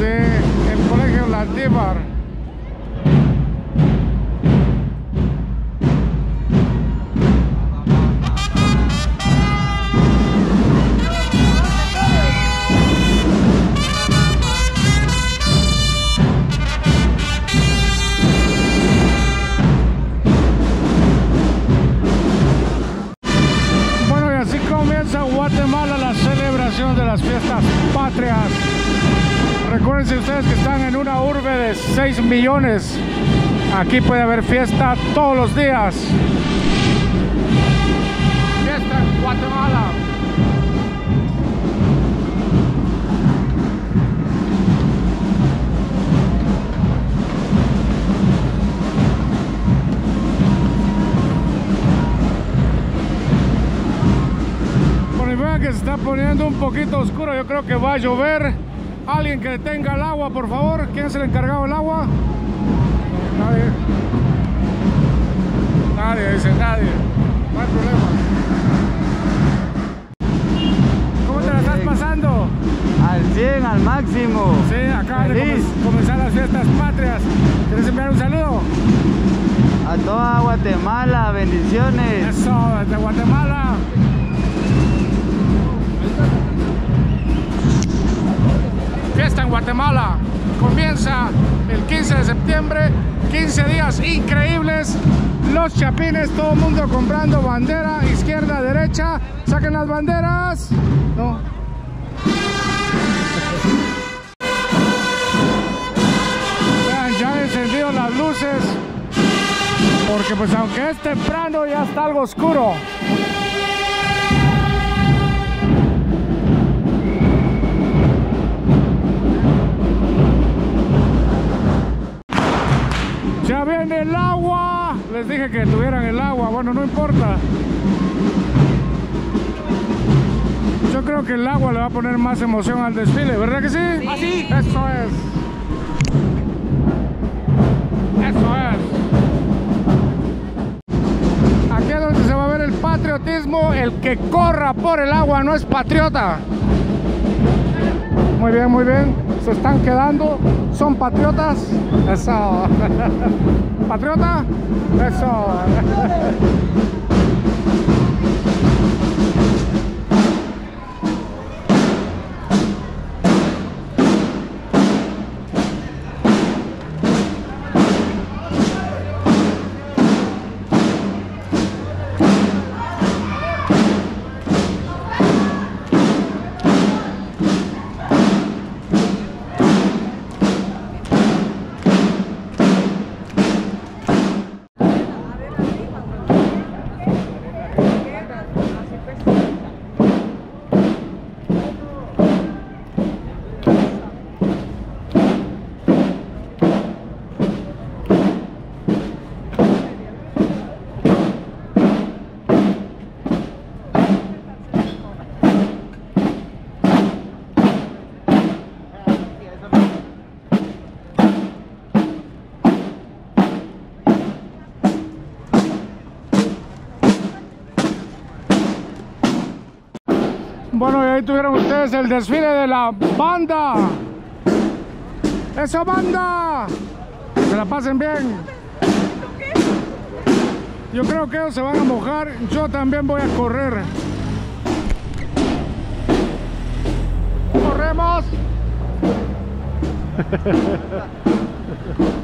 de el Colegio Landívar. Recuerden ustedes que están en una urbe de 6 millones. Aquí puede haber fiesta todos los días. Fiesta en Guatemala. Bueno, y vean que se está poniendo un poquito oscuro. Yo creo que va a llover. Alguien que tenga el agua, por favor. ¿Quién es el encargado del agua? Nadie. Nadie, dice nadie. No hay problema. ¿Cómo te la estás pasando? Al 100, al máximo. Sí, acá de comenzar las fiestas patrias. ¿Quieres enviar un saludo? A toda Guatemala, bendiciones. Eso, desde Guatemala. Fiesta en Guatemala. Comienza el 15 de septiembre. 15 días increíbles. Los chapines, todo el mundo comprando bandera, izquierda, derecha. Saquen las banderas. No. Vean, ya han encendido las luces. Porque pues aunque es temprano ya está algo oscuro. Bueno, no importa. Yo creo que el agua le va a poner más emoción al desfile, ¿verdad que sí? Sí. Eso es. Eso es. Aquí es donde se va a ver el patriotismo. El que corra por el agua no es patriota. Muy bien, muy bien. Se están quedando. Son patriotas. Eso. ¿Patriota? Eso. Bueno, y ahí tuvieron ustedes el desfile de la banda. ¡Esa banda! Que la pasen bien. Yo creo que ellos se van a mojar. Yo también voy a correr. ¡Corremos!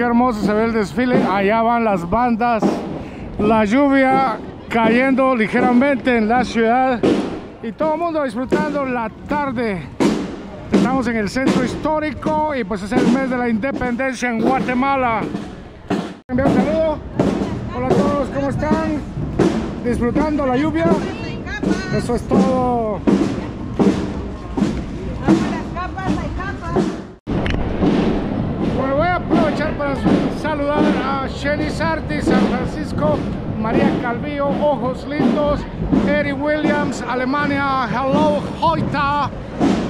qué hermoso se ve el desfile. Allá van las bandas. La lluvia cayendo ligeramente en la ciudad. Y todo el mundo disfrutando la tarde. Estamos en el centro histórico y pues es el mes de la independencia en Guatemala. Envío un saludo. Hola a todos, ¿cómo están? Disfrutando la lluvia. Eso es todo. A Shelly Sarti, San Francisco, María Calvillo, Ojos Lindos, Eri Williams, Alemania, Hello Hoita,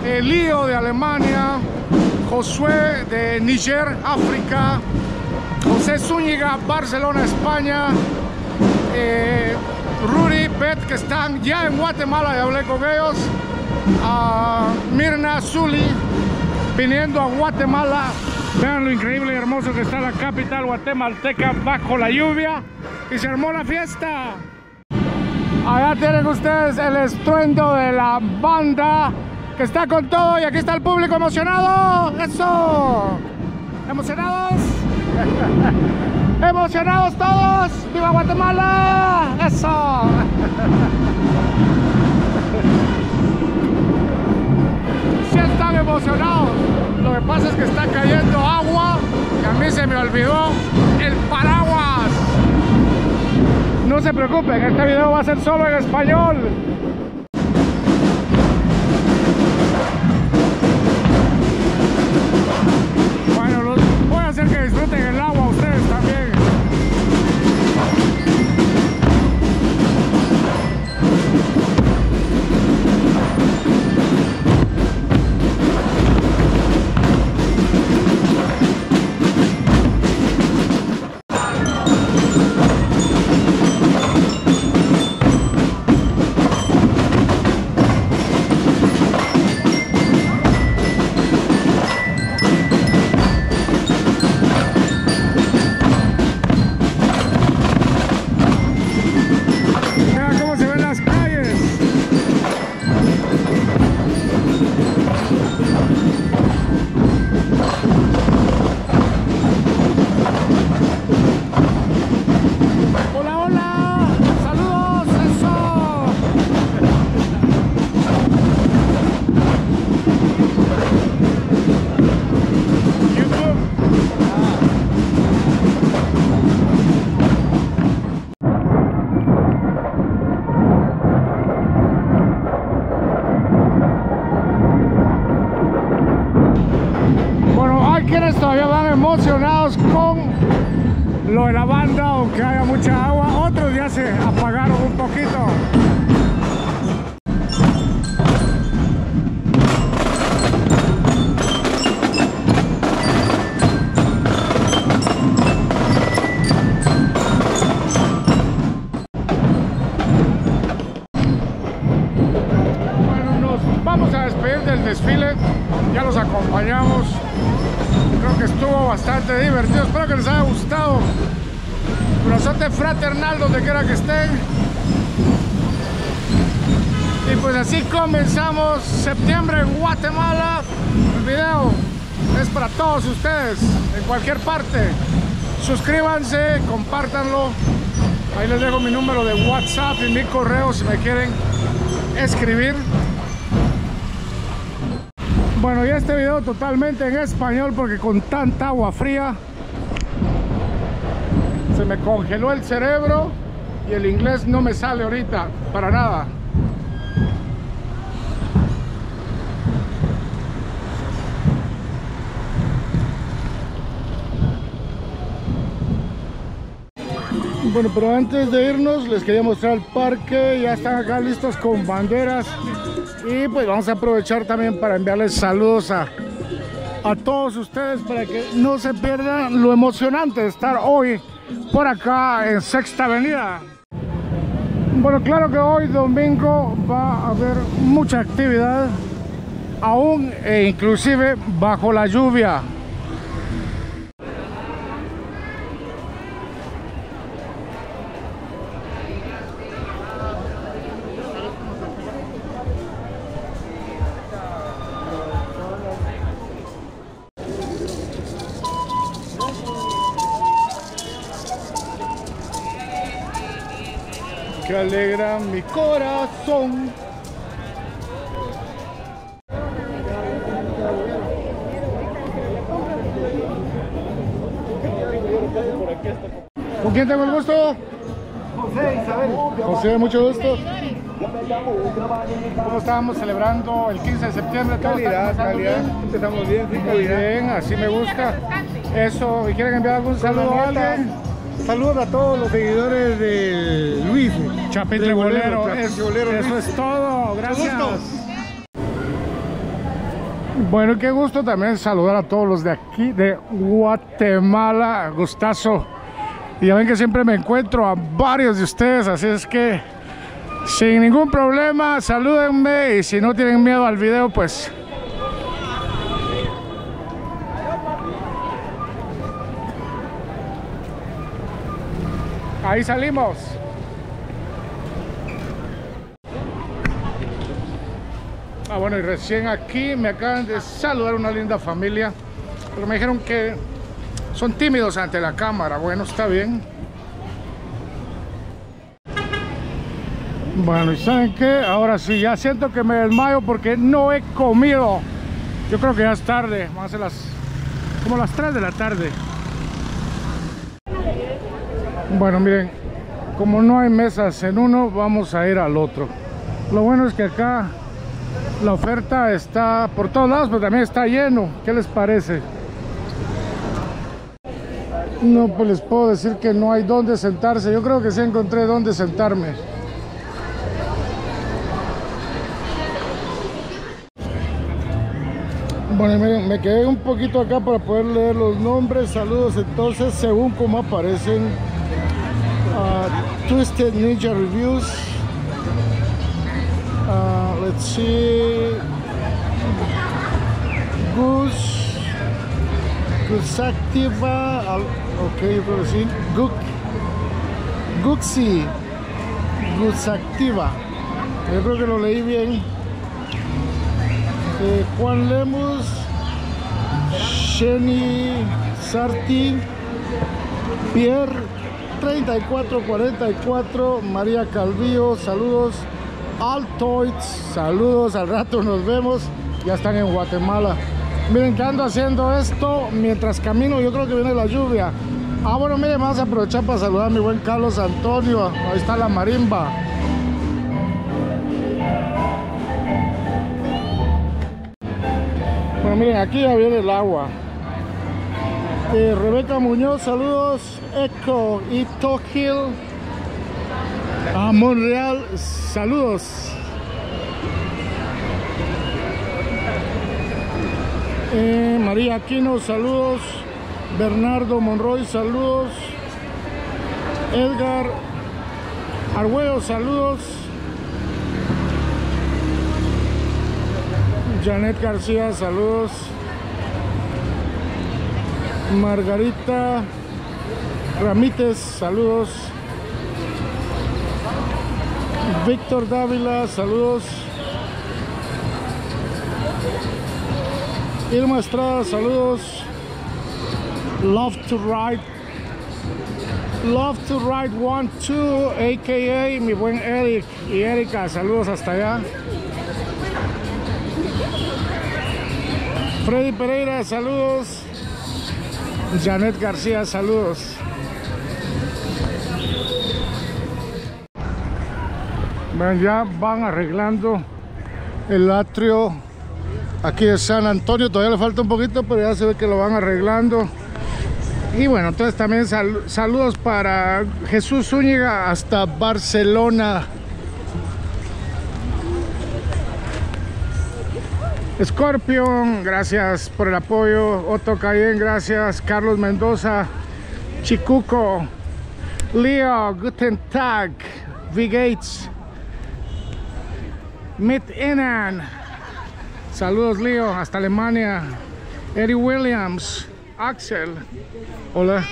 Elío de Alemania, Josué de Niger, África, José Zúñiga, Barcelona, España, eh, Rudy, Beth, que están ya en Guatemala, y hablé con ellos, Mirna Zuli, viniendo a Guatemala. Vean lo increíble y hermoso que está la capital guatemalteca bajo la lluvia y se armó la fiesta. Allá tienen ustedes el estruendo de la banda que está con todo y aquí está el público emocionado. ¡Eso! ¿Emocionados? ¿Emocionados todos? ¡Viva Guatemala! ¡Eso! Emocionados. Lo que pasa es que está cayendo agua y a mí se me olvidó el paraguas. No se preocupen, este video va a ser solo en español. Fraternal donde quiera que estén. Y pues así comenzamos septiembre en Guatemala. El video es para todos ustedes, en cualquier parte. Suscríbanse, compártanlo. Ahí les dejo mi número de WhatsApp y mi correo si me quieren escribir. Bueno, y este video totalmente en español porque con tanta agua fría se me congeló el cerebro y el inglés no me sale ahorita para nada. Bueno, pero antes de irnos les quería mostrar el parque, ya están acá listos con banderas y pues vamos a aprovechar también para enviarles saludos a, a todos ustedes para que no se pierdan lo emocionante de estar hoy por acá en Sexta Avenida. Bueno, claro que hoy domingo va a haber mucha actividad, aún e inclusive bajo la lluvia. Alegran mi corazón. ¿Con quién tengo el gusto? José Isabel. José, mucho gusto. ¿Cómo estábamos celebrando el 15 de septiembre? ¿Todo está Calidad, calidad. bien? Empezamos bien, sí, calidad. bien, así me gusta. Eso, ¿y quieren enviar algún saludo a alguien? Saludos a todos los seguidores de Luis. Chapitre Bolero, es- Bolero, eso Luis. es todo, gracias. Bueno, qué gusto también saludar a todos los de aquí, de Guatemala, gustazo. Y ya ven que siempre me encuentro a varios de ustedes, así es que sin ningún problema, salúdenme y si no tienen miedo al video, pues... Ahí salimos. Ah, bueno, y recién aquí me acaban de saludar una linda familia, pero me dijeron que son tímidos ante la cámara. Bueno, está bien. Bueno, ¿y saben qué? Ahora sí, ya siento que me desmayo porque no he comido. Yo creo que ya es tarde, van a las como las 3 de la tarde. Bueno, miren, como no hay mesas en uno, vamos a ir al otro. Lo bueno es que acá la oferta está por todos lados, pero también está lleno. ¿Qué les parece? No, pues les puedo decir que no hay dónde sentarse. Yo creo que sí encontré dónde sentarme. Bueno, miren, me quedé un poquito acá para poder leer los nombres. Saludos entonces, según como aparecen. Twisted Ninja Reviews. Uh, let's see. Goose. Goose Activa. al- Ok, yo creo que sí. Gook. Guxi. Goose Activa. Yo creo que lo leí bien. Eh, Juan Lemus. Sheni Sarti. Pierre 3444. María Calvillo. Saludos. Altoids, saludos, al rato nos vemos, ya están en Guatemala. Miren que ando haciendo esto mientras camino, yo creo que viene la lluvia. Ah, bueno, miren, vamos a aprovechar para saludar a mi buen Carlos Antonio, ahí está la marimba. Bueno, miren, aquí ya viene el agua. Eh, Rebeca Muñoz, saludos. Echo y Tokil. A Monreal, saludos. Eh, María Aquino, saludos. Bernardo Monroy, saludos. Edgar Arguello, saludos. Janet García, saludos. Margarita Ramírez, saludos. Víctor Dávila, saludos. Irma Estrada, saludos. Love to Ride. Love to Ride 1, 2, a.k.a. mi buen Eric y Erika, saludos hasta allá. Freddy Pereira, saludos. Janet García, saludos. Bueno, ya van arreglando el atrio aquí de San Antonio. Todavía le falta un poquito, pero ya se ve que lo van arreglando. Y bueno, entonces también sal- saludos para Jesús Zúñiga hasta Barcelona. Scorpion, gracias por el apoyo. Otto Cayen, gracias. Carlos Mendoza, Chicuco, Leo, Guten Tag, V. Gates, Mit Inan. Saludos, Leo, hasta Alemania. Eddie Williams, Axel. Hola.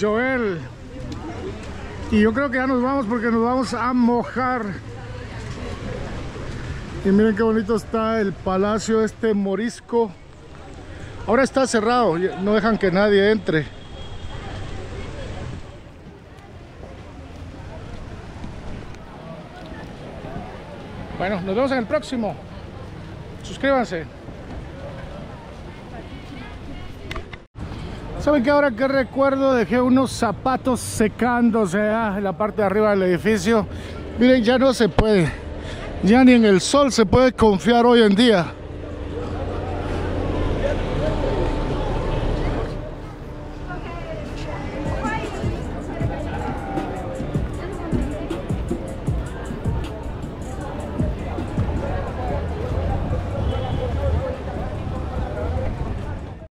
Joel. Y yo creo que ya nos vamos porque nos vamos a mojar. Y miren qué bonito está el palacio este morisco. Ahora está cerrado, no dejan que nadie entre. Bueno, nos vemos en el próximo. Suscríbanse. ¿Saben que ahora que recuerdo dejé unos zapatos secándose ah, en la parte de arriba del edificio? Miren, ya no se puede. Ya ni en el sol se puede confiar hoy en día.